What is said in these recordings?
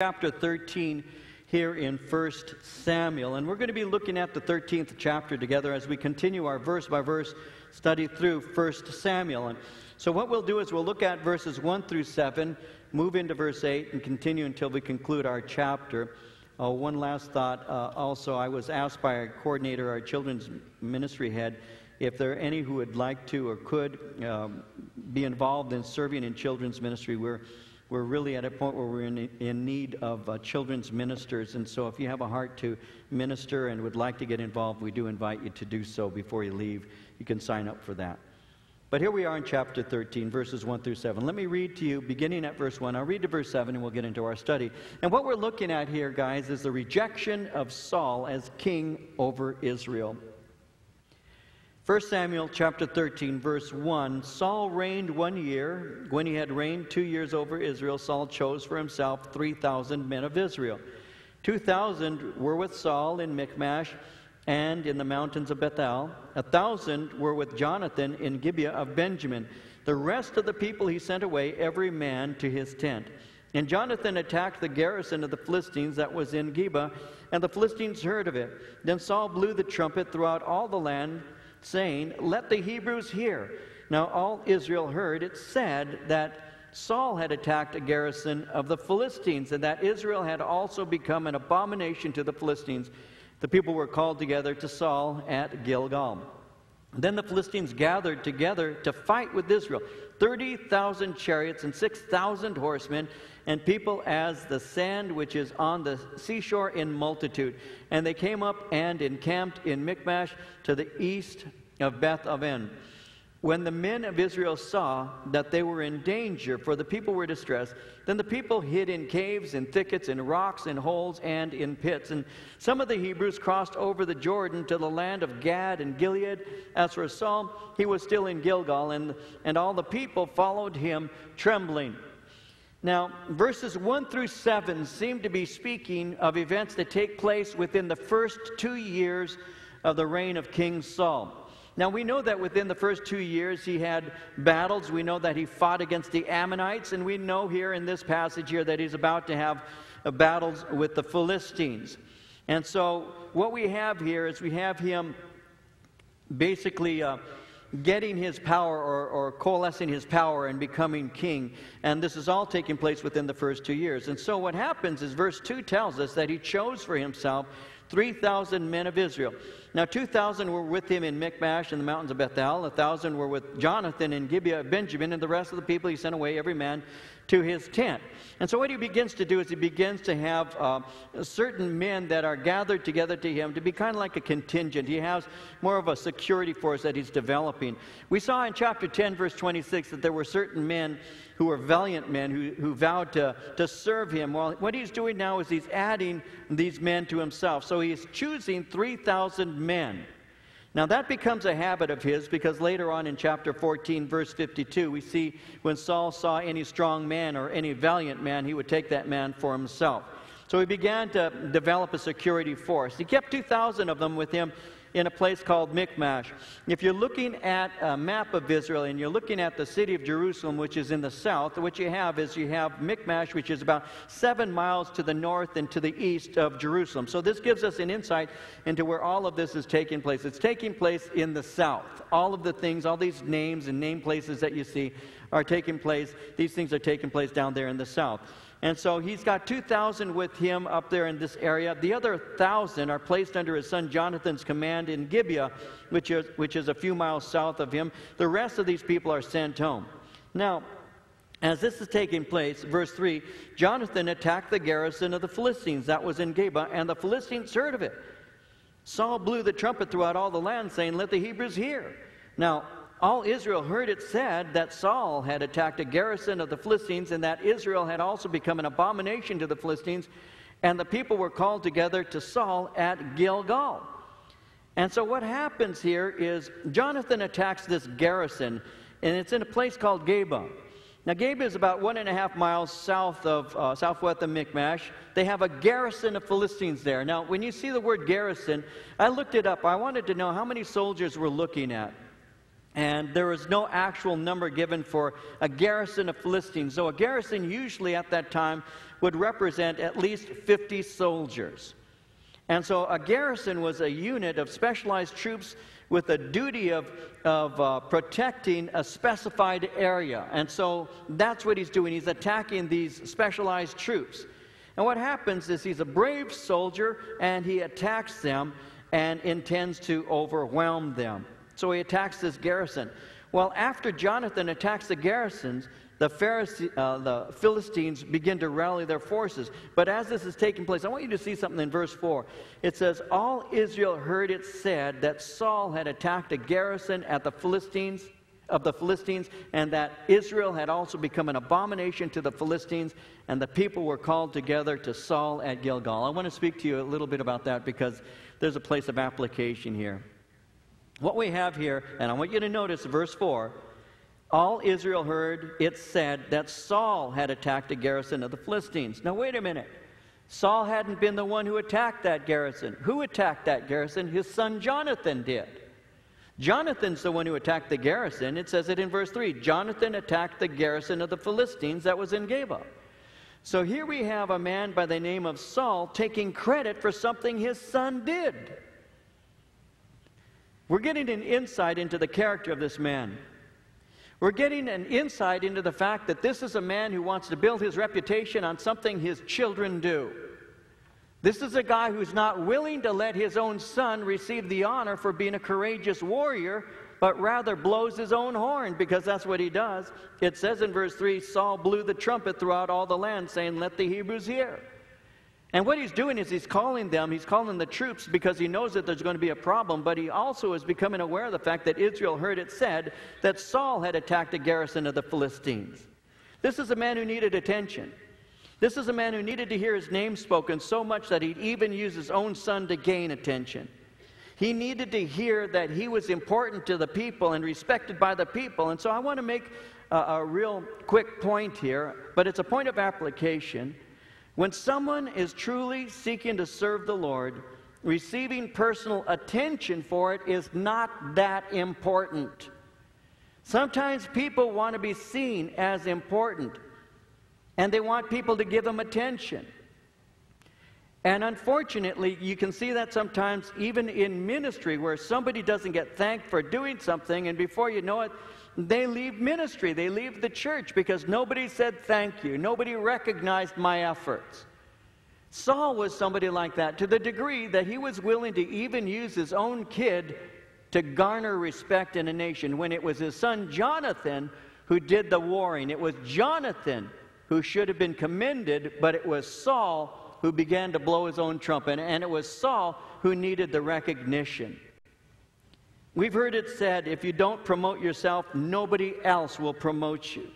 chapter 13 here in 1 Samuel. And we're going to be looking at the 13th chapter together as we continue our verse by verse study through 1 Samuel. And so, what we'll do is we'll look at verses 1 through 7, move into verse 8, and continue until we conclude our chapter. Uh, one last thought uh, also, I was asked by our coordinator, our children's ministry head, if there are any who would like to or could um, be involved in serving in children's ministry. We're we're really at a point where we're in, in need of uh, children's ministers. And so, if you have a heart to minister and would like to get involved, we do invite you to do so before you leave. You can sign up for that. But here we are in chapter 13, verses 1 through 7. Let me read to you, beginning at verse 1. I'll read to verse 7 and we'll get into our study. And what we're looking at here, guys, is the rejection of Saul as king over Israel. 1 Samuel chapter 13, verse 1 Saul reigned one year. When he had reigned two years over Israel, Saul chose for himself 3,000 men of Israel. 2,000 were with Saul in Michmash and in the mountains of Bethel. A thousand were with Jonathan in Gibeah of Benjamin. The rest of the people he sent away, every man to his tent. And Jonathan attacked the garrison of the Philistines that was in Gibeah, and the Philistines heard of it. Then Saul blew the trumpet throughout all the land saying, Let the Hebrews hear. Now all Israel heard it said that Saul had attacked a garrison of the Philistines, and that Israel had also become an abomination to the Philistines. The people were called together to Saul at Gilgal. Then the Philistines gathered together to fight with Israel 30,000 chariots and 6,000 horsemen, and people as the sand which is on the seashore in multitude. And they came up and encamped in Michmash to the east of Beth Aven. When the men of Israel saw that they were in danger, for the people were distressed, then the people hid in caves and thickets, in rocks and holes, and in pits. And some of the Hebrews crossed over the Jordan to the land of Gad and Gilead. As for Saul, he was still in Gilgal, and, and all the people followed him trembling. Now, verses 1 through 7 seem to be speaking of events that take place within the first two years of the reign of King Saul. Now, we know that within the first two years he had battles. We know that he fought against the Ammonites, and we know here in this passage here that he's about to have uh, battles with the Philistines. And so, what we have here is we have him basically. Uh, getting his power or, or, coalescing his power and becoming king. And this is all taking place within the first two years. And so what happens is verse 2 tells us that he chose for himself 3,000 men of Israel. Now, 2,000 were with him in Michmash in the mountains of Bethel, 1,000 were with Jonathan in Gibeah of Benjamin, and the rest of the people he sent away, every man to his tent. And so, what he begins to do is he begins to have uh, certain men that are gathered together to him to be kind of like a contingent. He has more of a security force that he's developing. We saw in chapter 10, verse 26, that there were certain men who were valiant men who, who vowed to, to serve him. Well, what he's doing now is he's adding these men to himself. So he's choosing 3,000 men. Now, that becomes a habit of his because later on in chapter 14, verse 52, we see when Saul saw any strong man or any valiant man, he would take that man for himself. So he began to develop a security force. He kept 2,000 of them with him in a place called Michmash. If you're looking at a map of Israel and you're looking at the city of Jerusalem, which is in the south, what you have is you have Michmash, which is about seven miles to the north and to the east of Jerusalem. So this gives us an insight into where all of this is taking place. It's taking place in the south. All of the things, all these names and name places that you see are taking place, these things are taking place down there in the south. And so he's got 2,000 with him up there in this area. The other 1,000 are placed under his son Jonathan's command in Gibeah, which is, which is a few miles south of him. The rest of these people are sent home. Now, as this is taking place, verse 3 Jonathan attacked the garrison of the Philistines that was in Gibeah, and the Philistines heard of it. Saul blew the trumpet throughout all the land, saying, Let the Hebrews hear. Now, all Israel heard it said that Saul had attacked a garrison of the Philistines and that Israel had also become an abomination to the Philistines, and the people were called together to Saul at Gilgal. And so what happens here is Jonathan attacks this garrison, and it's in a place called Geba. Now, Geba is about one and a half miles south of uh, southwest of Michmash. They have a garrison of Philistines there. Now, when you see the word garrison, I looked it up. I wanted to know how many soldiers we're looking at. And there was no actual number given for a garrison of Philistines. So a garrison usually at that time would represent at least 50 soldiers. And so a garrison was a unit of specialized troops with a duty of, of uh, protecting a specified area. And so that's what he's doing. He's attacking these specialized troops. And what happens is he's a brave soldier and he attacks them and intends to overwhelm them. So he attacks this garrison. Well, after Jonathan attacks the garrisons, the, Pharisee, uh, the Philistines begin to rally their forces. But as this is taking place, I want you to see something in verse 4. It says, All Israel heard it said that Saul had attacked a garrison at the Philistines of the Philistines, and that Israel had also become an abomination to the Philistines, and the people were called together to Saul at Gilgal. I want to speak to you a little bit about that because there's a place of application here. What we have here, and I want you to notice verse 4 all Israel heard it said that Saul had attacked a garrison of the Philistines. Now, wait a minute. Saul hadn't been the one who attacked that garrison. Who attacked that garrison? His son Jonathan did. Jonathan's the one who attacked the garrison. It says it in verse 3 Jonathan attacked the garrison of the Philistines that was in Geba. So here we have a man by the name of Saul taking credit for something his son did. We're getting an insight into the character of this man. We're getting an insight into the fact that this is a man who wants to build his reputation on something his children do. This is a guy who's not willing to let his own son receive the honor for being a courageous warrior, but rather blows his own horn because that's what he does. It says in verse 3 Saul blew the trumpet throughout all the land, saying, Let the Hebrews hear. And what he's doing is he's calling them, he's calling the troops because he knows that there's going to be a problem, but he also is becoming aware of the fact that Israel heard it said that Saul had attacked a garrison of the Philistines. This is a man who needed attention. This is a man who needed to hear his name spoken so much that he'd even use his own son to gain attention. He needed to hear that he was important to the people and respected by the people. And so I want to make a, a real quick point here, but it's a point of application. When someone is truly seeking to serve the Lord, receiving personal attention for it is not that important. Sometimes people want to be seen as important, and they want people to give them attention. And unfortunately, you can see that sometimes even in ministry where somebody doesn't get thanked for doing something, and before you know it, they leave ministry, they leave the church because nobody said thank you, nobody recognized my efforts. Saul was somebody like that to the degree that he was willing to even use his own kid to garner respect in a nation when it was his son Jonathan who did the warring. It was Jonathan who should have been commended, but it was Saul who began to blow his own trumpet, and it was Saul who needed the recognition. We've heard it said if you don't promote yourself, nobody else will promote you.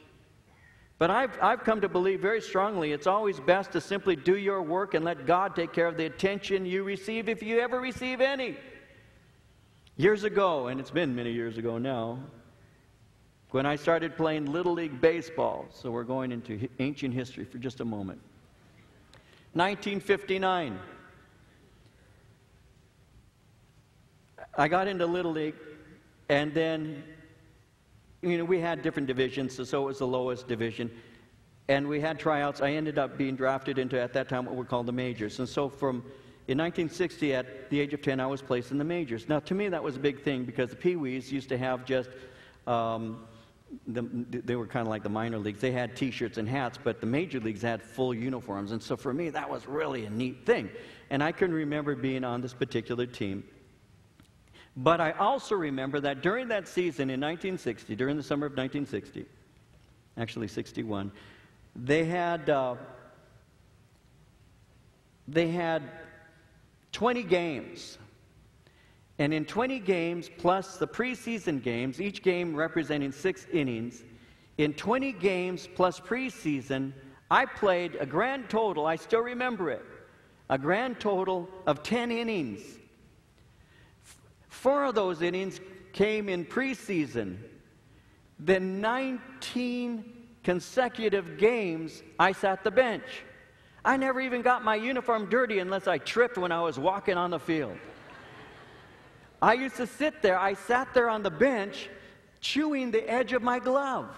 But I've, I've come to believe very strongly it's always best to simply do your work and let God take care of the attention you receive if you ever receive any. Years ago, and it's been many years ago now, when I started playing Little League Baseball, so we're going into ancient history for just a moment. 1959. I got into Little League, and then, you know, we had different divisions, so, so it was the lowest division. And we had tryouts. I ended up being drafted into, at that time, what were called the majors. And so from in 1960, at the age of 10, I was placed in the majors. Now, to me, that was a big thing because the Pee Wees used to have just, um, the, they were kind of like the minor leagues. They had t shirts and hats, but the major leagues had full uniforms. And so for me, that was really a neat thing. And I can remember being on this particular team. But I also remember that during that season in 1960, during the summer of 1960, actually 61, they had uh, they had 20 games. And in 20 games plus the preseason games, each game representing six innings, in 20 games plus preseason, I played a grand total, I still remember it, a grand total of 10 innings. Four of those innings came in preseason. Then 19 consecutive games, I sat the bench. I never even got my uniform dirty unless I tripped when I was walking on the field. I used to sit there, I sat there on the bench, chewing the edge of my glove.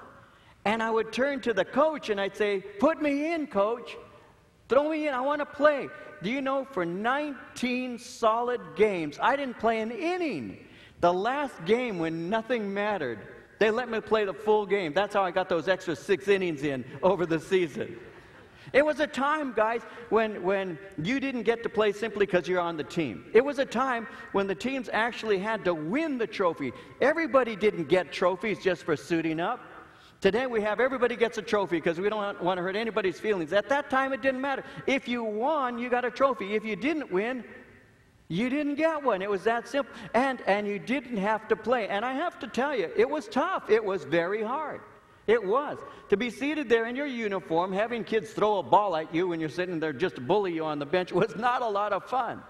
And I would turn to the coach and I'd say, Put me in, coach. Throw me in. I want to play. Do you know, for 19 solid games, I didn't play an inning. The last game when nothing mattered, they let me play the full game. That's how I got those extra six innings in over the season. It was a time, guys, when, when you didn't get to play simply because you're on the team. It was a time when the teams actually had to win the trophy. Everybody didn't get trophies just for suiting up. Today we have everybody gets a trophy because we don't want to hurt anybody's feelings. At that time, it didn't matter. If you won, you got a trophy. If you didn't win, you didn't get one. It was that simple. And, and you didn't have to play. And I have to tell you, it was tough. It was very hard. It was. To be seated there in your uniform, having kids throw a ball at you when you're sitting there just to bully you on the bench was not a lot of fun.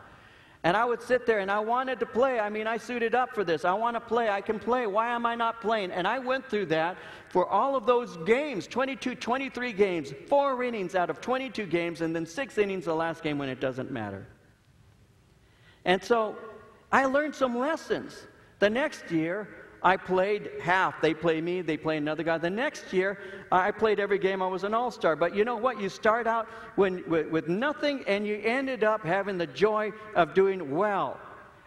And I would sit there and I wanted to play. I mean, I suited up for this. I want to play. I can play. Why am I not playing? And I went through that for all of those games 22, 23 games, four innings out of 22 games, and then six innings the last game when it doesn't matter. And so I learned some lessons. The next year, I played half. They play me, they play another guy. The next year, I played every game. I was an all star. But you know what? You start out when, with, with nothing and you ended up having the joy of doing well.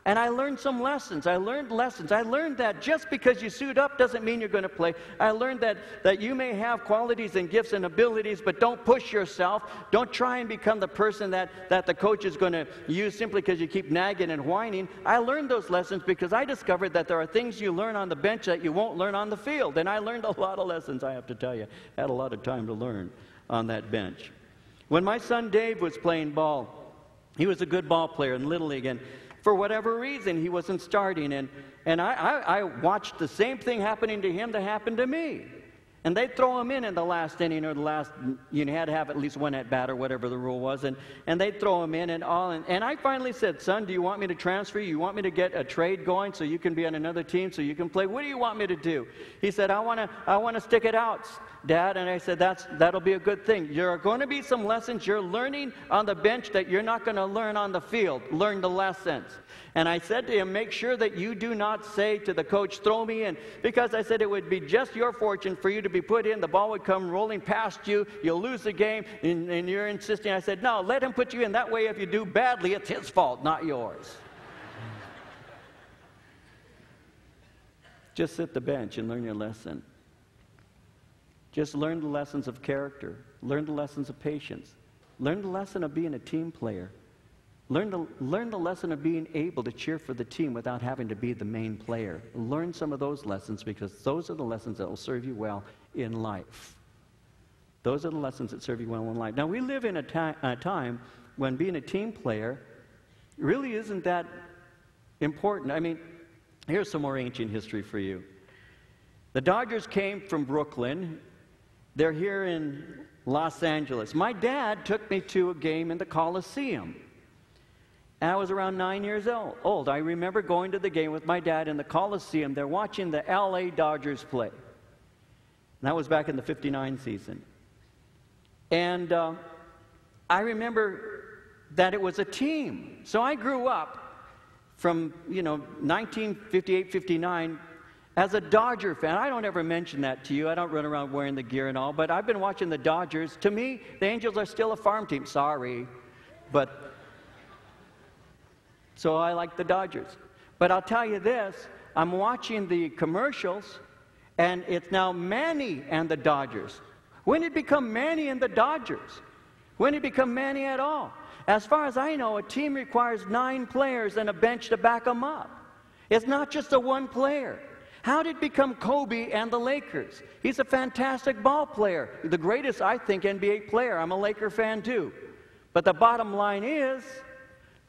And I learned some lessons. I learned lessons. I learned that just because you suit up doesn't mean you're going to play. I learned that, that you may have qualities and gifts and abilities, but don't push yourself. Don't try and become the person that, that the coach is going to use simply because you keep nagging and whining. I learned those lessons because I discovered that there are things you learn on the bench that you won't learn on the field. And I learned a lot of lessons, I have to tell you. I had a lot of time to learn on that bench. When my son Dave was playing ball, he was a good ball player in Little League. And for whatever reason, he wasn't starting. And, and I, I, I watched the same thing happening to him that happened to me. And they'd throw him in in the last inning or the last, you had to have at least one at bat or whatever the rule was. And, and they'd throw him in and all. And, and I finally said, Son, do you want me to transfer you? You want me to get a trade going so you can be on another team so you can play? What do you want me to do? He said, I want to I wanna stick it out, Dad. And I said, That's, That'll be a good thing. There are going to be some lessons you're learning on the bench that you're not going to learn on the field. Learn the lessons. And I said to him, Make sure that you do not say to the coach, Throw me in. Because I said it would be just your fortune for you to be put in. The ball would come rolling past you. You'll lose the game. And, and you're insisting. I said, No, let him put you in. That way, if you do badly, it's his fault, not yours. just sit the bench and learn your lesson. Just learn the lessons of character, learn the lessons of patience, learn the lesson of being a team player. Learn the, learn the lesson of being able to cheer for the team without having to be the main player. Learn some of those lessons because those are the lessons that will serve you well in life. Those are the lessons that serve you well in life. Now, we live in a, ta- a time when being a team player really isn't that important. I mean, here's some more ancient history for you. The Dodgers came from Brooklyn. They're here in Los Angeles. My dad took me to a game in the Coliseum. And I was around nine years old. I remember going to the game with my dad in the Coliseum. They're watching the LA Dodgers play. And that was back in the 59 season. And uh, I remember that it was a team. So I grew up from, you know, 1958, 59 as a Dodger fan. I don't ever mention that to you. I don't run around wearing the gear and all, but I've been watching the Dodgers. To me, the Angels are still a farm team. Sorry. But so I like the Dodgers. But I'll tell you this I'm watching the commercials, and it's now Manny and the Dodgers. When did it become Manny and the Dodgers? When did it become Manny at all? As far as I know, a team requires nine players and a bench to back them up. It's not just a one player. How did it become Kobe and the Lakers? He's a fantastic ball player, the greatest, I think, NBA player. I'm a Laker fan too. But the bottom line is,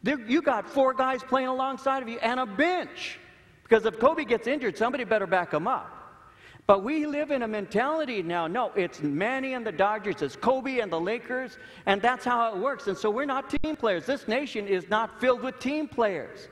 you got four guys playing alongside of you and a bench. Because if Kobe gets injured, somebody better back him up. But we live in a mentality now. No, it's Manny and the Dodgers, it's Kobe and the Lakers, and that's how it works. And so we're not team players. This nation is not filled with team players.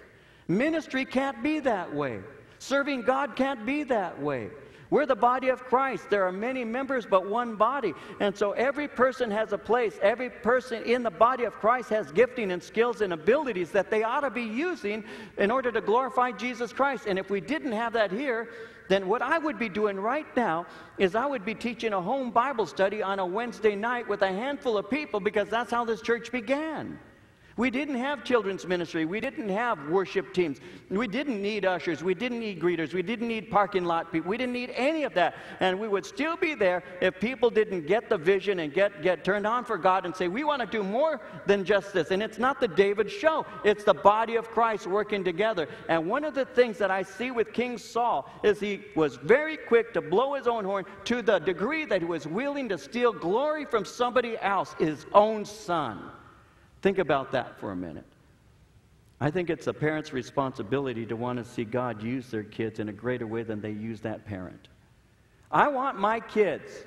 Ministry can't be that way. Serving God can't be that way. We're the body of Christ. There are many members, but one body. And so every person has a place. Every person in the body of Christ has gifting and skills and abilities that they ought to be using in order to glorify Jesus Christ. And if we didn't have that here, then what I would be doing right now is I would be teaching a home Bible study on a Wednesday night with a handful of people because that's how this church began. We didn't have children's ministry. We didn't have worship teams. We didn't need ushers. We didn't need greeters. We didn't need parking lot people. We didn't need any of that. And we would still be there if people didn't get the vision and get, get turned on for God and say, we want to do more than just this. And it's not the David show, it's the body of Christ working together. And one of the things that I see with King Saul is he was very quick to blow his own horn to the degree that he was willing to steal glory from somebody else, his own son. Think about that for a minute. I think it's a parent's responsibility to want to see God use their kids in a greater way than they use that parent. I want my kids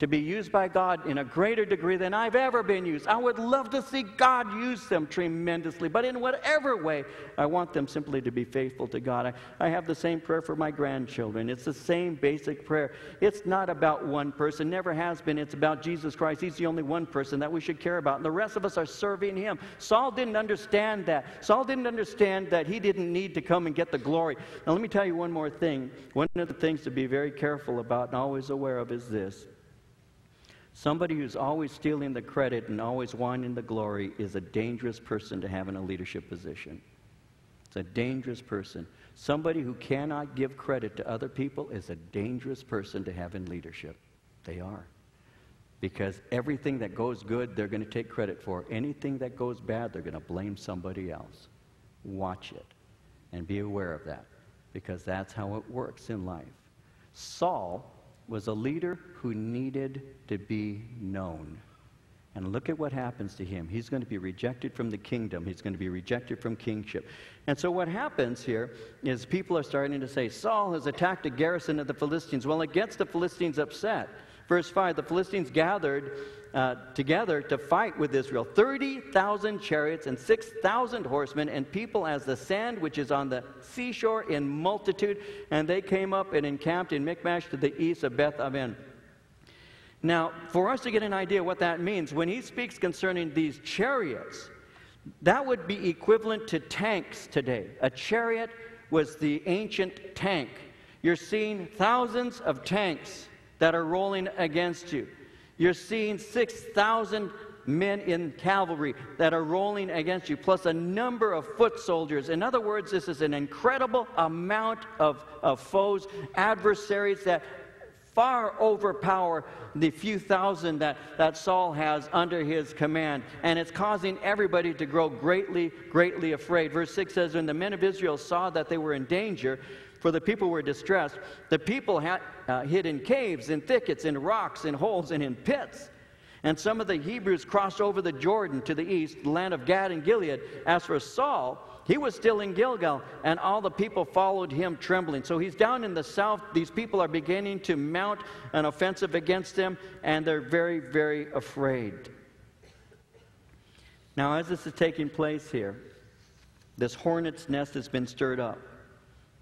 to be used by God in a greater degree than I've ever been used. I would love to see God use them tremendously, but in whatever way, I want them simply to be faithful to God. I, I have the same prayer for my grandchildren. It's the same basic prayer. It's not about one person, never has been. It's about Jesus Christ. He's the only one person that we should care about, and the rest of us are serving Him. Saul didn't understand that. Saul didn't understand that he didn't need to come and get the glory. Now, let me tell you one more thing. One of the things to be very careful about and always aware of is this Somebody who's always stealing the credit and always wanting the glory is a dangerous person to have in a leadership position. It's a dangerous person. Somebody who cannot give credit to other people is a dangerous person to have in leadership. They are. Because everything that goes good, they're going to take credit for. Anything that goes bad, they're going to blame somebody else. Watch it and be aware of that because that's how it works in life. Saul was a leader who needed to be known. And look at what happens to him. He's going to be rejected from the kingdom. He's going to be rejected from kingship. And so, what happens here is people are starting to say, Saul has attacked a garrison of the Philistines. Well, it gets the Philistines upset. Verse 5 the Philistines gathered uh, together to fight with Israel 30,000 chariots and 6,000 horsemen, and people as the sand which is on the seashore in multitude. And they came up and encamped in Michmash to the east of Beth Aven. Now, for us to get an idea what that means, when he speaks concerning these chariots, that would be equivalent to tanks today. A chariot was the ancient tank. You're seeing thousands of tanks that are rolling against you. You're seeing 6,000 men in cavalry that are rolling against you, plus a number of foot soldiers. In other words, this is an incredible amount of, of foes, adversaries that far overpower the few thousand that, that Saul has under his command. And it's causing everybody to grow greatly, greatly afraid. Verse 6 says, When the men of Israel saw that they were in danger, for the people were distressed. The people had, uh, hid in caves, in thickets, in rocks, in holes, and in pits. And some of the Hebrews crossed over the Jordan to the east, the land of Gad and Gilead. As for Saul, he was still in Gilgal, and all the people followed him trembling. So he's down in the south. These people are beginning to mount an offensive against him, and they're very, very afraid. Now, as this is taking place here, this hornet's nest has been stirred up.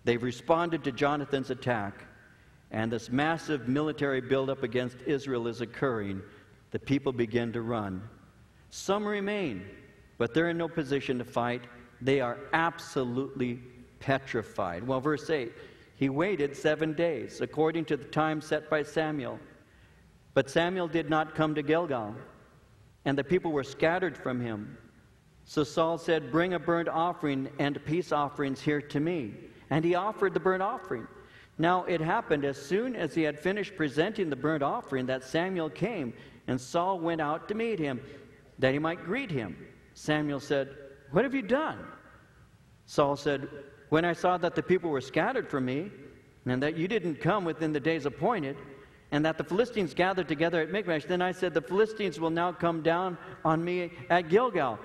They've responded to Jonathan's attack, and this massive military buildup against Israel is occurring. The people begin to run. Some remain, but they're in no position to fight. They are absolutely petrified. Well, verse 8 He waited seven days, according to the time set by Samuel. But Samuel did not come to Gilgal, and the people were scattered from him. So Saul said, Bring a burnt offering and peace offerings here to me and he offered the burnt offering. Now it happened as soon as he had finished presenting the burnt offering that Samuel came, and Saul went out to meet him, that he might greet him. Samuel said, What have you done? Saul said, When I saw that the people were scattered from me, and that you didn't come within the days appointed, and that the Philistines gathered together at Michmash, then I said, The Philistines will now come down on me at Gilgal.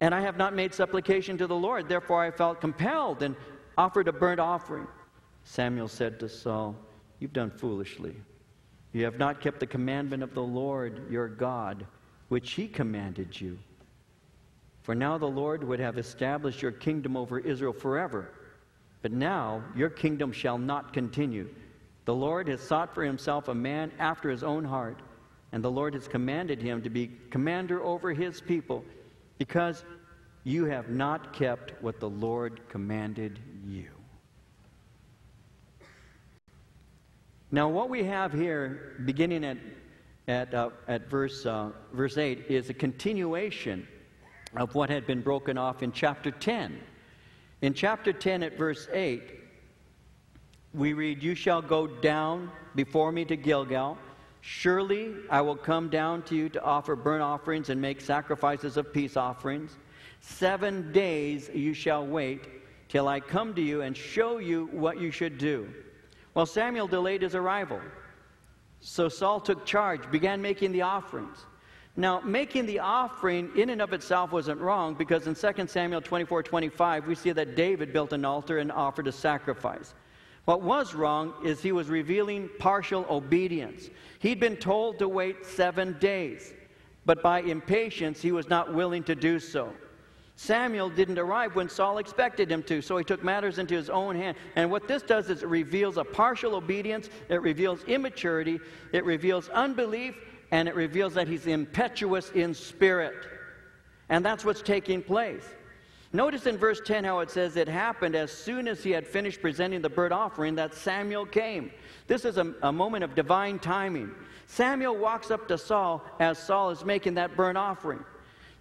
And I have not made supplication to the Lord. Therefore I felt compelled and offered a burnt offering. Samuel said to Saul, You've done foolishly. You have not kept the commandment of the Lord your God, which he commanded you. For now the Lord would have established your kingdom over Israel forever. But now your kingdom shall not continue. The Lord has sought for himself a man after his own heart, and the Lord has commanded him to be commander over his people, because you have not kept what the Lord commanded you. Now, what we have here, beginning at, at, uh, at verse, uh, verse 8, is a continuation of what had been broken off in chapter 10. In chapter 10, at verse 8, we read, You shall go down before me to Gilgal. Surely I will come down to you to offer burnt offerings and make sacrifices of peace offerings. Seven days you shall wait till I come to you and show you what you should do. Well, Samuel delayed his arrival. So Saul took charge, began making the offerings. Now, making the offering in and of itself wasn't wrong because in 2 Samuel 24 25, we see that David built an altar and offered a sacrifice. What was wrong is he was revealing partial obedience. He'd been told to wait seven days, but by impatience, he was not willing to do so. Samuel didn't arrive when Saul expected him to, so he took matters into his own hand. And what this does is it reveals a partial obedience, it reveals immaturity, it reveals unbelief, and it reveals that he's impetuous in spirit. And that's what's taking place. Notice in verse 10 how it says, It happened as soon as he had finished presenting the burnt offering that Samuel came. This is a, a moment of divine timing. Samuel walks up to Saul as Saul is making that burnt offering.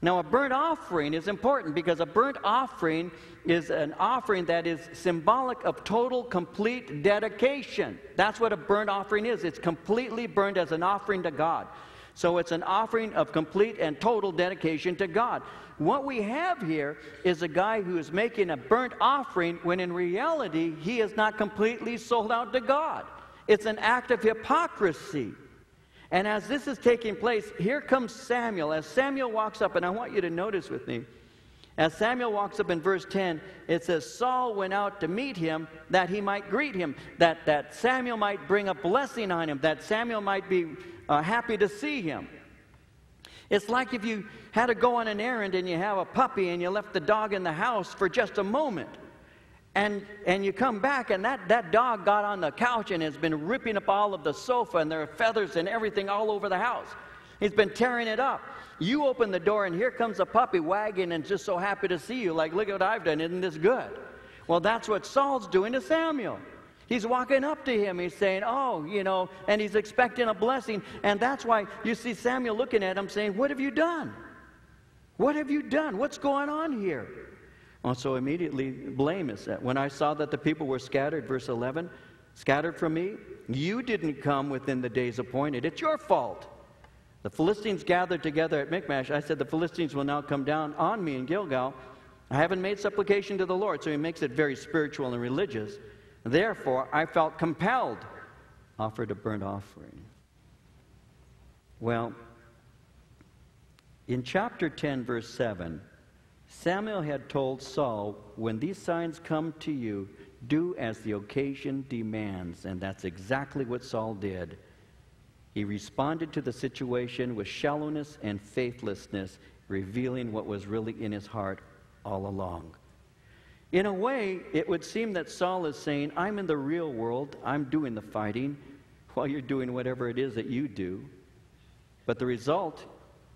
Now, a burnt offering is important because a burnt offering is an offering that is symbolic of total, complete dedication. That's what a burnt offering is. It's completely burned as an offering to God. So it's an offering of complete and total dedication to God. What we have here is a guy who is making a burnt offering when in reality he is not completely sold out to God. It's an act of hypocrisy. And as this is taking place, here comes Samuel. As Samuel walks up, and I want you to notice with me, as Samuel walks up in verse 10, it says, Saul went out to meet him that he might greet him, that, that Samuel might bring a blessing on him, that Samuel might be uh, happy to see him. It's like if you had to go on an errand and you have a puppy and you left the dog in the house for just a moment and, and you come back and that, that dog got on the couch and has been ripping up all of the sofa and there are feathers and everything all over the house. He's been tearing it up. You open the door and here comes a puppy wagging and just so happy to see you, like, look at what I've done, isn't this good? Well, that's what Saul's doing to Samuel. He's walking up to him. He's saying, Oh, you know, and he's expecting a blessing. And that's why you see Samuel looking at him saying, What have you done? What have you done? What's going on here? Also, immediately blame is set. When I saw that the people were scattered, verse 11, scattered from me, you didn't come within the days appointed. It's your fault. The Philistines gathered together at Michmash. I said, The Philistines will now come down on me in Gilgal. I haven't made supplication to the Lord. So he makes it very spiritual and religious. Therefore, I felt compelled, offered a burnt offering. Well, in chapter 10, verse 7, Samuel had told Saul, When these signs come to you, do as the occasion demands. And that's exactly what Saul did. He responded to the situation with shallowness and faithlessness, revealing what was really in his heart all along. In a way, it would seem that Saul is saying, I'm in the real world, I'm doing the fighting, while you're doing whatever it is that you do. But the result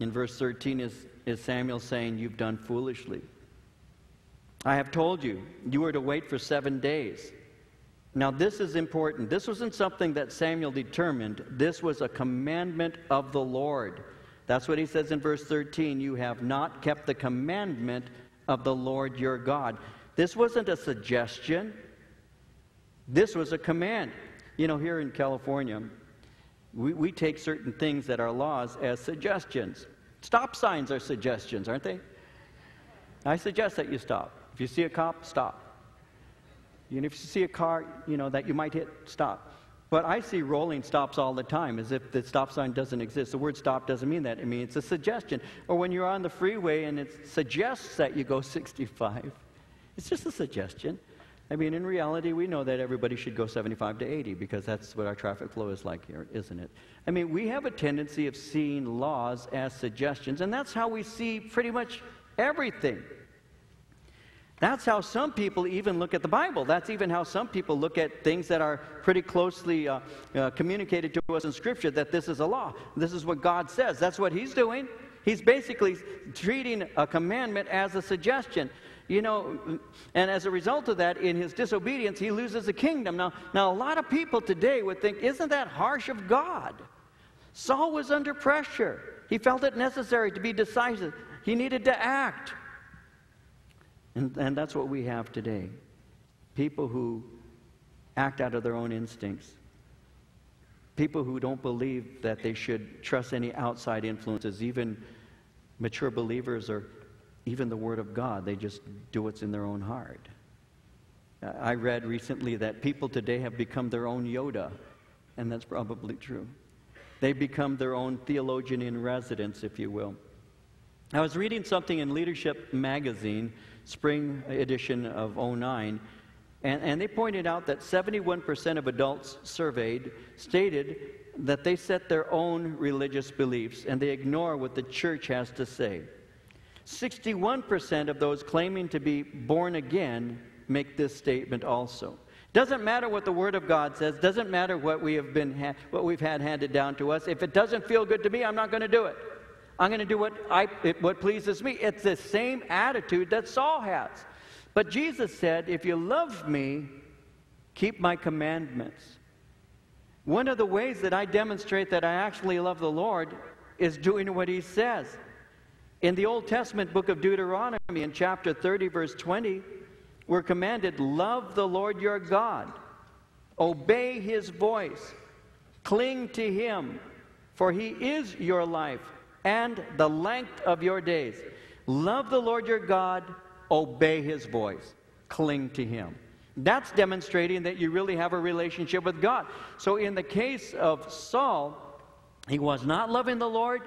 in verse 13 is is Samuel saying, You've done foolishly. I have told you, you were to wait for seven days. Now, this is important. This wasn't something that Samuel determined, this was a commandment of the Lord. That's what he says in verse 13 You have not kept the commandment of the Lord your God. This wasn't a suggestion, this was a command. You know, here in California, we, we take certain things that are laws as suggestions. Stop signs are suggestions, aren't they? I suggest that you stop. If you see a cop, stop. And if you see a car, you know, that you might hit, stop. But I see rolling stops all the time as if the stop sign doesn't exist. The word stop doesn't mean that. It means it's a suggestion. Or when you're on the freeway and it suggests that you go 65, it's just a suggestion. I mean, in reality, we know that everybody should go 75 to 80 because that's what our traffic flow is like here, isn't it? I mean, we have a tendency of seeing laws as suggestions, and that's how we see pretty much everything. That's how some people even look at the Bible. That's even how some people look at things that are pretty closely uh, uh, communicated to us in Scripture that this is a law. This is what God says. That's what He's doing. He's basically treating a commandment as a suggestion. You know, and as a result of that, in his disobedience, he loses the kingdom. Now, now a lot of people today would think, isn't that harsh of God? Saul was under pressure. He felt it necessary to be decisive. He needed to act. And, and that's what we have today. People who act out of their own instincts. People who don't believe that they should trust any outside influences, even mature believers or even the Word of God. They just do what's in their own heart. I read recently that people today have become their own Yoda, and that's probably true. They become their own theologian in residence, if you will. I was reading something in Leadership Magazine, spring edition of 09, and, and they pointed out that 71% of adults surveyed stated that they set their own religious beliefs and they ignore what the church has to say. 61% of those claiming to be born again make this statement also. Doesn't matter what the Word of God says, doesn't matter what, we have been ha- what we've had handed down to us. If it doesn't feel good to me, I'm not going to do it. I'm going to do what, I, it, what pleases me. It's the same attitude that Saul has. But Jesus said, If you love me, keep my commandments. One of the ways that I demonstrate that I actually love the Lord is doing what he says. In the Old Testament book of Deuteronomy, in chapter 30, verse 20, we're commanded, Love the Lord your God, obey his voice, cling to him, for he is your life and the length of your days. Love the Lord your God obey his voice, cling to him. That's demonstrating that you really have a relationship with God. So, in the case of Saul, he was not loving the Lord,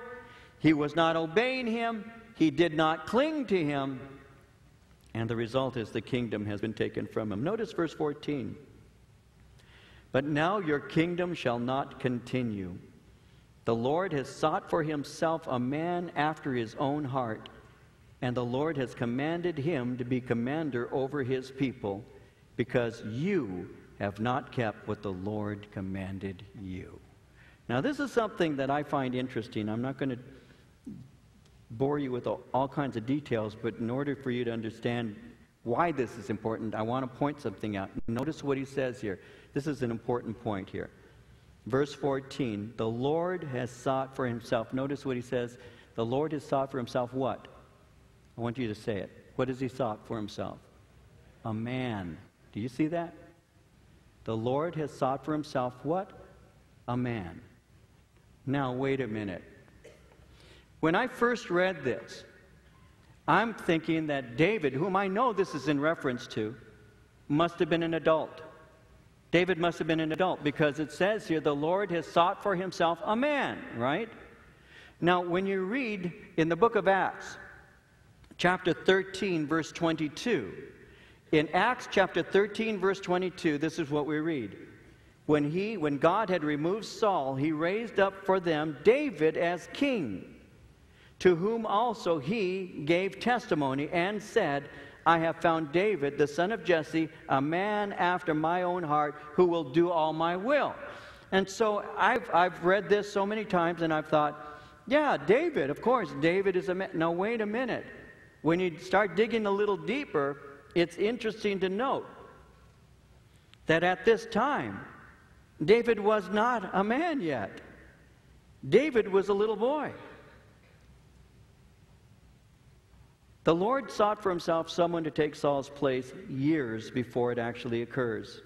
he was not obeying him, he did not cling to him, and the result is the kingdom has been taken from him. Notice verse 14. But now your kingdom shall not continue. The Lord has sought for himself a man after his own heart and the Lord has commanded him to be commander over his people because you have not kept what the Lord commanded you. Now, this is something that I find interesting. I'm not going to bore you with all, all, kinds of details, but in order for you to understand why this is important, I want to point something out. Notice what he says here. This is an important point here. Verse 14 The Lord has sought for himself. Notice what he says. The Lord has sought for himself what? I want you to say it. What has he sought for himself? A man. Do you see that? The Lord has sought for himself what? A man. Now, wait a minute. When I first read this, I'm thinking that David, whom I know this is in reference to, must have been an adult. David must have been an adult because it says here, the Lord has sought for himself a man, right? Now, when you read in the book of Acts, chapter 13, verse 22. In Acts chapter 13, verse 22, this is what we read. When, he, when God had removed Saul, he raised up for them David as king, to whom also he gave testimony and said, I have found David, the son of Jesse, a man after my own heart, who will do all my will. And so I've, I've read this so many times and I've thought, yeah, David, of course, David is a man. Now, wait a minute. When you start digging a little deeper, it's interesting to note that at this time, David was not a man yet. David was a little boy. The Lord sought for himself someone to take Saul's place years before it actually occurs.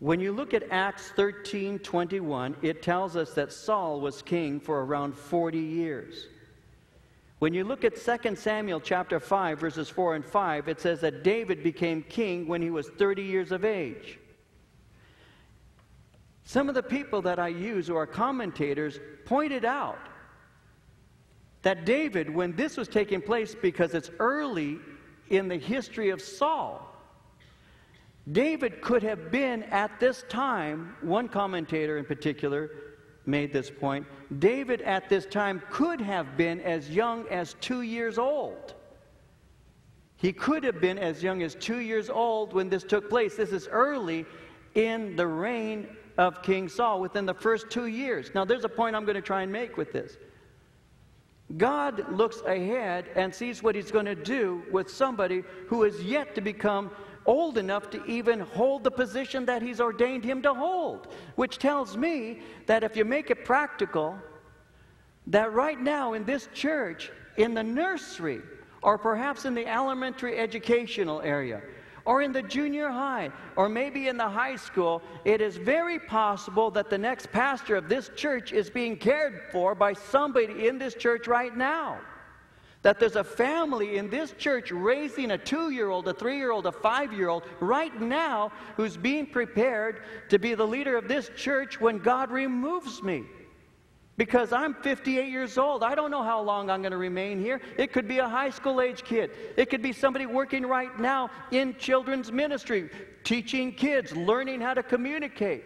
When you look at Acts 13 21, it tells us that Saul was king for around 40 years. When you look at 2 Samuel chapter 5 verses 4 and 5, it says that David became king when he was 30 years of age. Some of the people that I use who are commentators pointed out that David, when this was taking place, because it's early in the history of Saul, David could have been at this time, one commentator in particular, made this point. David at this time could have been as young as two years old. He could have been as young as two years old when this took place. This is early in the reign of King Saul, within the first two years. Now, there's a point I'm going to try and make with this. God looks ahead and sees what He's going to do with somebody who is yet to become old enough to even hold the position that He's ordained him to hold. Which tells me that if you make it practical, that right now in this church, in the nursery, or perhaps in the elementary educational area, or in the junior high, or maybe in the high school, it is very possible that the next pastor of this church is being cared for by somebody in this church right now. That there's a family in this church raising a two year old, a three year old, a five year old right now who's being prepared to be the leader of this church when God removes me because I'm 58 years old. I don't know how long I'm going to remain here. It could be a high school age kid, it could be somebody working right now in children's ministry, teaching kids, learning how to communicate.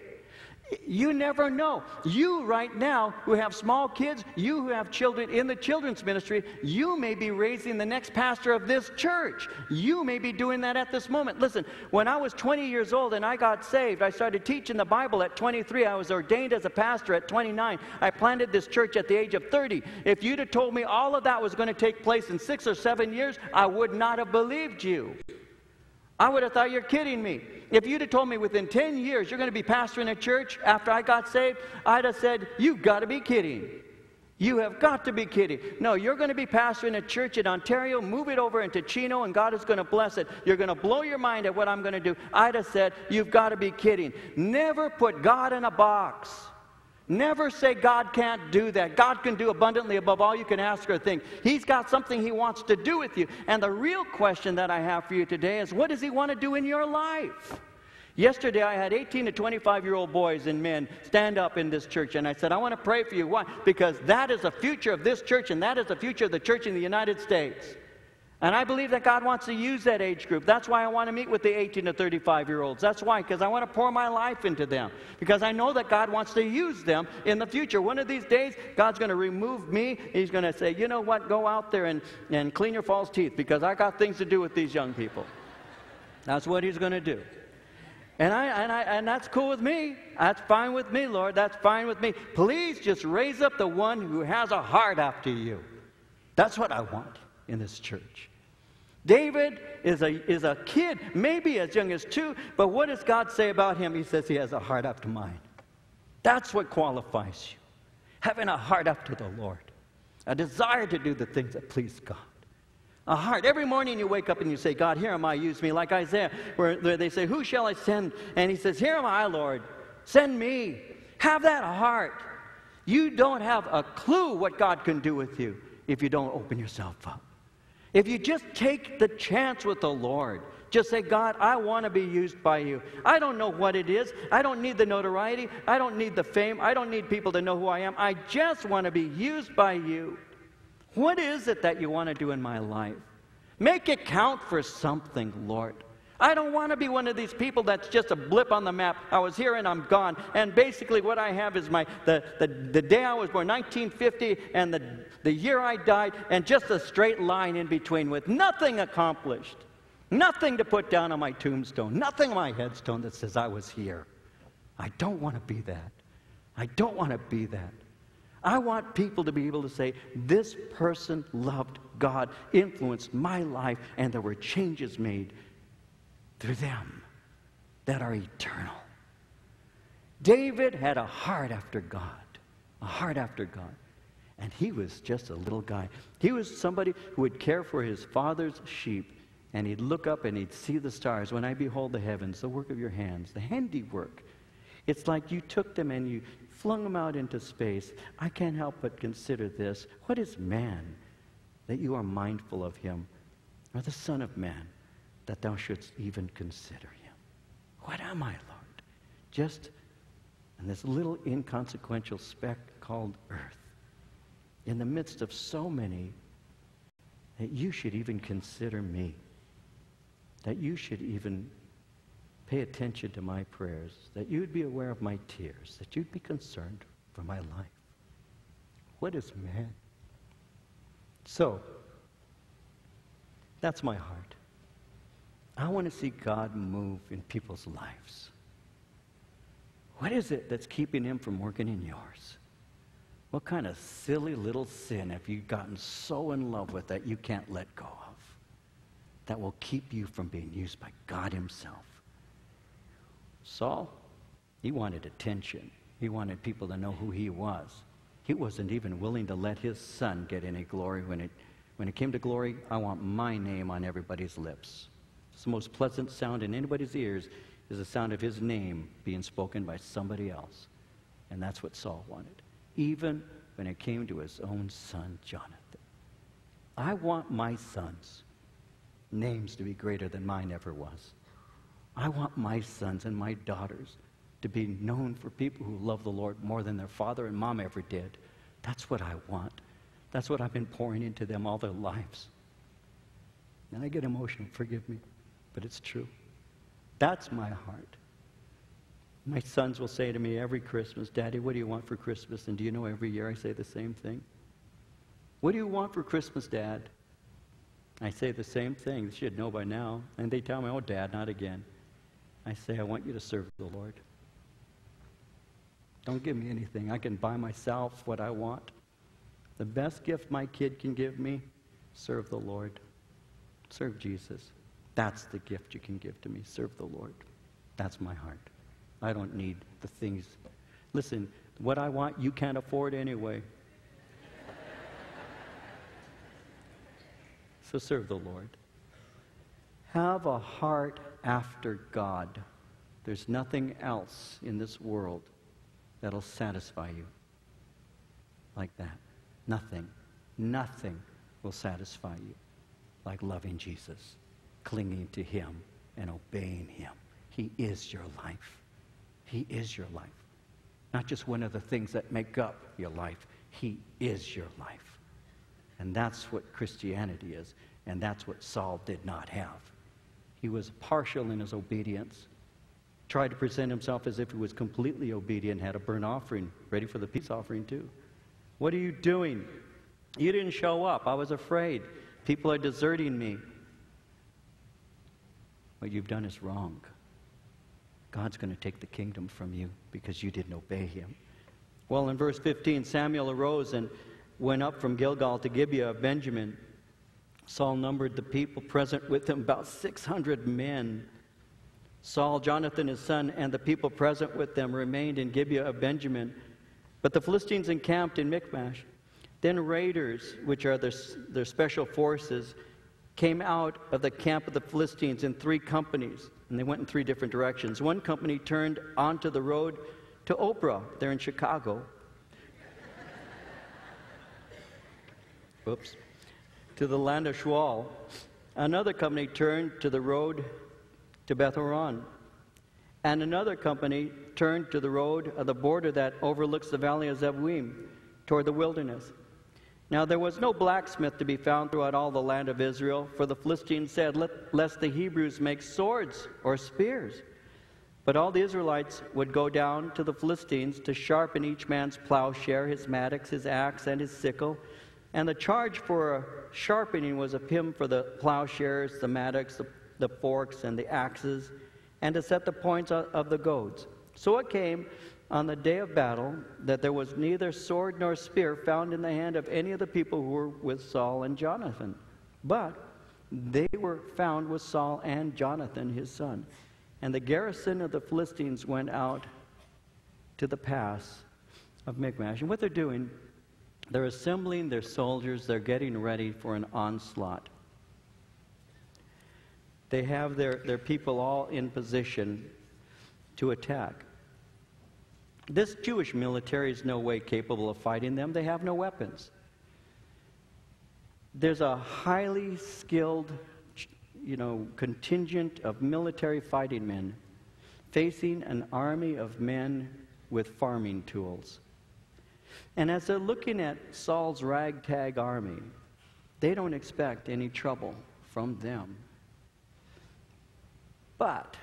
You never know. You, right now, who have small kids, you who have children in the children's ministry, you may be raising the next pastor of this church. You may be doing that at this moment. Listen, when I was 20 years old and I got saved, I started teaching the Bible at 23. I was ordained as a pastor at 29. I planted this church at the age of 30. If you'd have told me all of that was going to take place in six or seven years, I would not have believed you. I would have thought you're kidding me. If you'd have told me within 10 years you're going to be pastoring a church after I got saved, I'd have said, You've got to be kidding. You have got to be kidding. No, you're going to be pastoring a church in Ontario, move it over into Chino, and God is going to bless it. You're going to blow your mind at what I'm going to do. I'd have said, You've got to be kidding. Never put God in a box. Never say God can't do that. God can do abundantly above all you can ask or think. He's got something He wants to do with you. And the real question that I have for you today is what does He want to do in your life? Yesterday, I had 18 to 25 year old boys and men stand up in this church, and I said, I want to pray for you. Why? Because that is the future of this church, and that is the future of the church in the United States. And I believe that God wants to use that age group. That's why I want to meet with the 18 to 35 year olds. That's why, because I want to pour my life into them. Because I know that God wants to use them in the future. One of these days, God's going to remove me. He's going to say, you know what, go out there and, and clean your false teeth because I got things to do with these young people. That's what He's going to do. And, I, and, I, and that's cool with me. That's fine with me, Lord. That's fine with me. Please just raise up the one who has a heart after you. That's what I want in this church. David is a, is a kid, maybe as young as two, but what does God say about him? He says he has a heart after mine. That's what qualifies you. Having a heart after the Lord, a desire to do the things that please God. A heart. Every morning you wake up and you say, God, here am I, use me. Like Isaiah, where they say, Who shall I send? And he says, Here am I, Lord, send me. Have that heart. You don't have a clue what God can do with you if you don't open yourself up. If you just take the chance with the Lord, just say, God, I want to be used by you. I don't know what it is. I don't need the notoriety. I don't need the fame. I don't need people to know who I am. I just want to be used by you. What is it that you want to do in my life? Make it count for something, Lord. I don't want to be one of these people that's just a blip on the map. I was here and I'm gone. And basically, what I have is my the, the, the day I was born, 1950, and the, the year I died, and just a straight line in between with nothing accomplished. Nothing to put down on my tombstone, nothing on my headstone that says I was here. I don't want to be that. I don't want to be that. I want people to be able to say, This person loved God, influenced my life, and there were changes made through them that are eternal. David had a heart after God, a heart after God. And he was just a little guy. He was somebody who would care for his father's sheep, and he'd look up and he'd see the stars. When I behold the heavens, the work of your hands, the handiwork. It's like you took them and you flung them out into space. I can't help but consider this. What is man that you are mindful of him, or the Son of Man that thou shouldst even consider him. What am I, Lord? Just in this little inconsequential speck called earth, in the midst of so many, that you should even consider me, that you should even pay attention to my prayers, that you'd be aware of my tears, that you'd be concerned for my life. What is man? So, that's my heart. I want to see God move in people's lives. What is it that's keeping him from working in yours? What kind of silly little sin have you gotten so in love with that you can't let go of? That will keep you from being used by God Himself. Saul, he wanted attention. He wanted people to know who he was. He wasn't even willing to let his son get any glory. When it, when it came to glory, I want my name on everybody's lips. It's the most pleasant sound in anybody's ears is the sound of his name being spoken by somebody else. And that's what Saul wanted, even when it came to his own son, Jonathan. I want my sons' names to be greater than mine ever was. I want my sons and my daughters to be known for people who love the Lord more than their father and mom ever did. That's what I want. That's what I've been pouring into them all their lives. And I get emotional, forgive me, but it's true. That's my heart. My sons will say to me every Christmas, Daddy, what do you want for Christmas? And do you know every year I say the same thing? What do you want for Christmas, Dad? I say the same thing. They should know by now. And they tell me, Oh, Dad, not again. I say, I want you to serve the Lord. Don't give me anything. I can buy myself what I want. The best gift my kid can give me, serve the Lord. Serve Jesus. That's the gift you can give to me. Serve the Lord. That's my heart. I don't need the things. Listen, what I want, you can't afford anyway. so serve the Lord. Have a heart after God. There's nothing else in this world that'll satisfy you like that. Nothing, nothing will satisfy you like loving Jesus, clinging to Him, and obeying Him. He is your life. He is your life. Not just one of the things that make up your life, He is your life. And that's what Christianity is, and that's what Saul did not have. He was partial in his obedience, tried to present himself as if he was completely obedient, had a burnt offering ready for the peace offering too. What are you doing? You didn't show up. I was afraid. People are deserting me. What you've done is wrong. God's going to take the kingdom from you because you didn't obey him. Well, in verse 15, Samuel arose and went up from Gilgal to Gibeah of Benjamin. Saul numbered the people present with him about 600 men. Saul, Jonathan, his son, and the people present with them remained in Gibeah of Benjamin. But the Philistines encamped in Michmash. Then raiders, which are their, their special forces, came out of the camp of the Philistines in three companies, and they went in three different directions. One company turned onto the road to Ophrah, there in Chicago. Oops to the land of Shual. Another company turned to the road to Beth Horon. And another company turned to the road of the border that overlooks the valley of Zeboim toward the wilderness. Now there was no blacksmith to be found throughout all the land of Israel, for the Philistines said, Lest the Hebrews make swords or spears. But all the Israelites would go down to the Philistines to sharpen each man's plowshare, his mattocks, his axe, and his sickle and the charge for sharpening was a pim for the plowshares, the mattocks, the, the forks, and the axes, and to set the points of the goads. So it came on the day of battle that there was neither sword nor spear found in the hand of any of the people who were with Saul and Jonathan. But they were found with Saul and Jonathan, his son. And the garrison of the Philistines went out to the pass of Michmash. And what they're doing they're assembling their soldiers, they're getting ready for an onslaught. They have their, their people all in position to attack. This Jewish military is no way capable of fighting them, they have no weapons. There's a highly skilled you know, contingent of military fighting men facing an army of men with farming tools. And as they're looking at Saul's ragtag army, they don't expect any trouble from them. But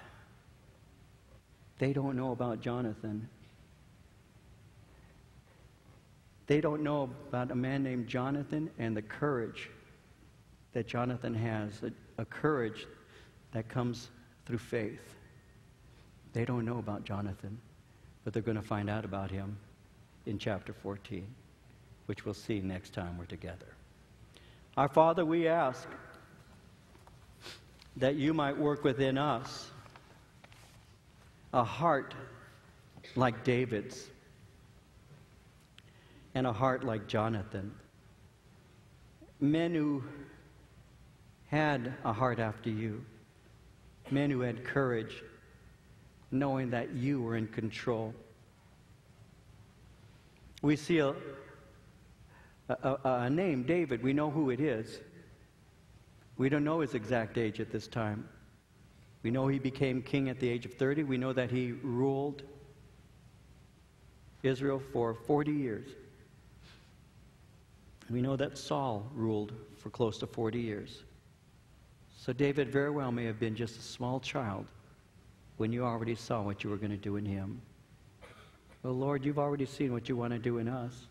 they don't know about Jonathan. They don't know about a man named Jonathan and the courage that Jonathan has, a, a courage that comes through faith. They don't know about Jonathan, but they're going to find out about him in chapter 14. which we'll see next time we're together. Our Father, we ask that you might work within us a heart like David's and a heart like Jonathan. Men who had a heart after you, men who had courage, knowing that you were in control. We see a, a, a, name, David. We know who it is. We don't know his exact age at this time. We know he became king at the age of 30. We know that he ruled Israel for 40 years. We know that Saul ruled for close to 40 years. So David very well may have been just a small child when you already saw what you were going to do in him. Well, Lord, you've already seen what you want to do in us.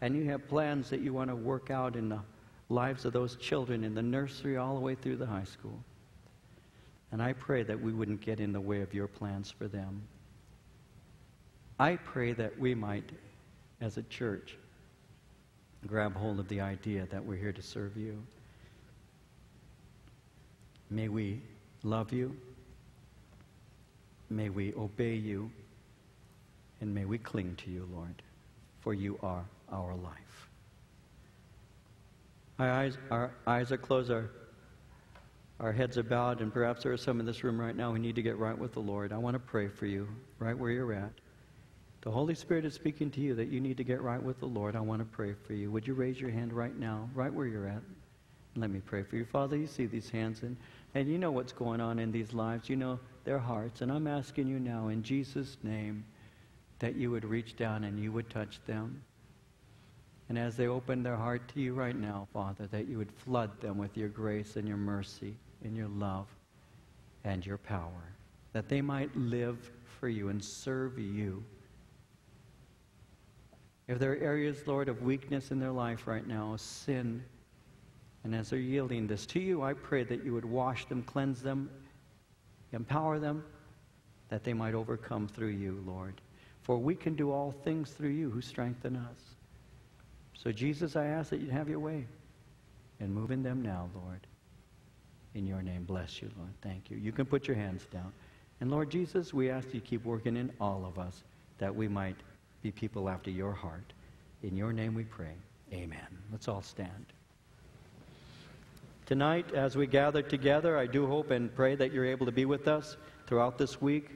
And you have plans that you want to work out in the lives of those children in the nursery all the way through the high school. And I pray that we wouldn't get in the way of your plans for them. I pray that we might, as a church, grab hold of the idea that we're here to serve you. May we love you. May we obey you. And may we cling to you, Lord, for you are our life. Our eyes, our eyes are closed, our, our heads are bowed, and perhaps there are some in this room right now who need to get right with the Lord. I want to pray for you right where you're at. The Holy Spirit is speaking to you that you need to get right with the Lord. I want to pray for you. Would you raise your hand right now, right where you're at? Let me pray for you. Father, you see these hands, and, and you know what's going on in these lives. You know their hearts. And I'm asking you now, in Jesus' name, that you would reach down and you would touch them. And as they open their heart to you right now, Father, that you would flood them with your grace and your mercy and your love and your power, that they might live for you and serve you. If there are areas, Lord, of weakness in their life right now, sin, and as they're yielding this to you, I pray that you would wash them, cleanse them, empower them, that they might overcome through you, Lord. For we can do all things through you who strengthen us. So, Jesus, I ask that you'd have your way and move in them now, Lord. In your name, bless you, Lord. Thank you. You can put your hands down. And Lord Jesus, we ask you keep working in all of us that we might be people after your heart. In your name we pray. Amen. Let's all stand. Tonight, as we gather together, I do hope and pray that you're able to be with us throughout this week.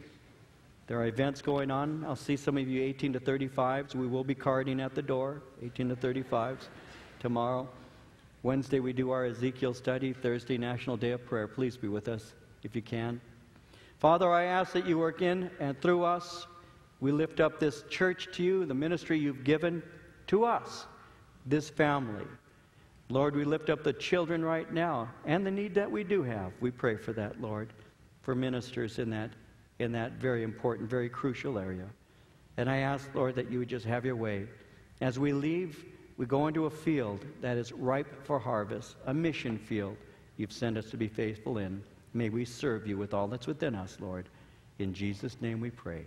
There are events going on. I'll see some of you 18 to 35s. We will be carding at the door, 18 to 35s, tomorrow. Wednesday, we do our Ezekiel study. Thursday, National Day of Prayer. Please be with us if you can. Father, I ask that you work in and through us. We lift up this church to you, the ministry you've given to us, this family. Lord, we lift up the children right now and the need that we do have. We pray for that, Lord, for ministers in that, in that very important, very crucial area. And I ask, Lord, that you would just have your way. As we leave, we go into a field that is ripe for harvest, a mission field you've sent us to be faithful in. May we serve you with all that's within us, Lord. In Jesus' name we pray.